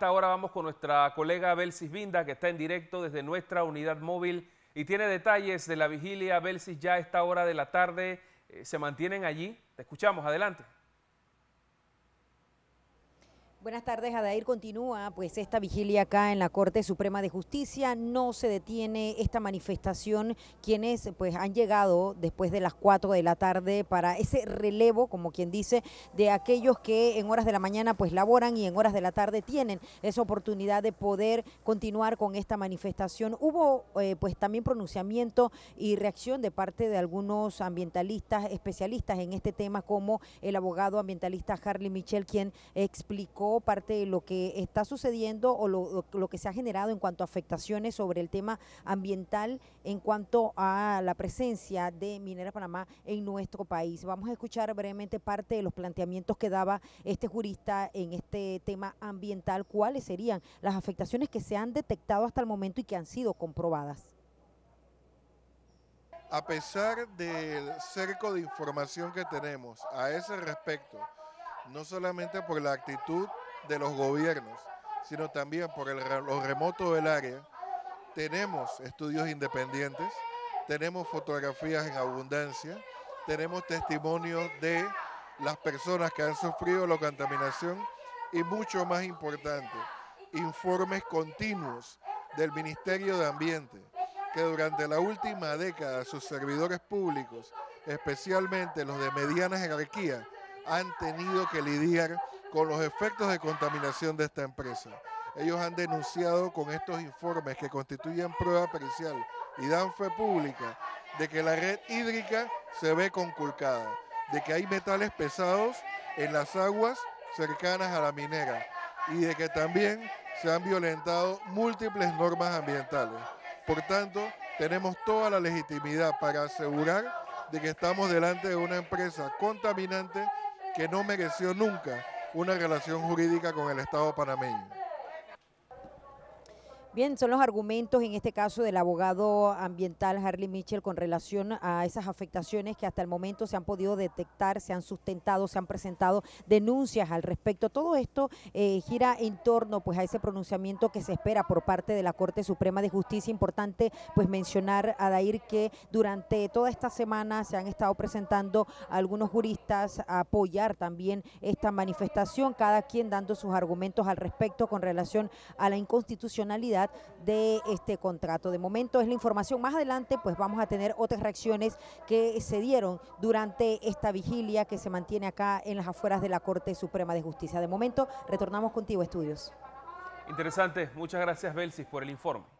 esta hora vamos con nuestra colega Belsis Vinda, que está en directo desde nuestra unidad móvil y tiene detalles de la vigilia. Belsis, ya a esta hora de la tarde eh, se mantienen allí. Te escuchamos, adelante. Buenas tardes, Adair. Continúa pues esta vigilia acá en la Corte Suprema de Justicia. No se detiene esta manifestación. Quienes pues han llegado después de las 4 de la tarde para ese relevo, como quien dice, de aquellos que en horas de la mañana pues laboran y en horas de la tarde tienen esa oportunidad de poder continuar con esta manifestación. Hubo eh, pues también pronunciamiento y reacción de parte de algunos ambientalistas especialistas en este tema, como el abogado ambientalista Harley Michel, quien explicó parte de lo que está sucediendo o lo, que se ha generado en cuanto a afectaciones sobre el tema ambiental en cuanto a la presencia de Minera Panamá en nuestro país. Vamos a escuchar brevemente parte de los planteamientos que daba este jurista en este tema ambiental, cuáles serían las afectaciones que se han detectado hasta el momento y que han sido comprobadas. A pesar del cerco de información que tenemos a ese respecto, no solamente por la actitud de los gobiernos, sino también por lo remoto del área. Tenemos estudios independientes, tenemos fotografías en abundancia, tenemos testimonios de las personas que han sufrido la contaminación y mucho más importante, informes continuos del Ministerio de Ambiente, que durante la última década sus servidores públicos, especialmente los de mediana jerarquía, han tenido que lidiar con los efectos de contaminación de esta empresa. Ellos han denunciado con estos informes que constituyen prueba pericial y dan fe pública de que la red hídrica se ve conculcada, de que hay metales pesados en las aguas cercanas a la minera y de que también se han violentado múltiples normas ambientales. Por tanto, tenemos toda la legitimidad para asegurar de que estamos delante de una empresa contaminante que no mereció nunca una relación jurídica con el Estado panameño. Bien, son los argumentos en este caso del abogado ambiental Harley Mitchell con relación a esas afectaciones que hasta el momento se han podido detectar, se han sustentado, se han presentado denuncias al respecto. Todo esto eh, gira en torno pues a ese pronunciamiento que se espera por parte de la Corte Suprema de Justicia. Importante pues mencionar a Dair que durante toda esta semana se han estado presentando algunos juristas a apoyar también esta manifestación, cada quien dando sus argumentos al respecto con relación a la inconstitucionalidad de este contrato. De momento es la información. Más adelante pues vamos a tener otras reacciones que se dieron durante esta vigilia que se mantiene acá en las afueras de la Corte Suprema de Justicia. De momento retornamos contigo, Estudios. Interesante. Muchas gracias, Belsis, por el informe.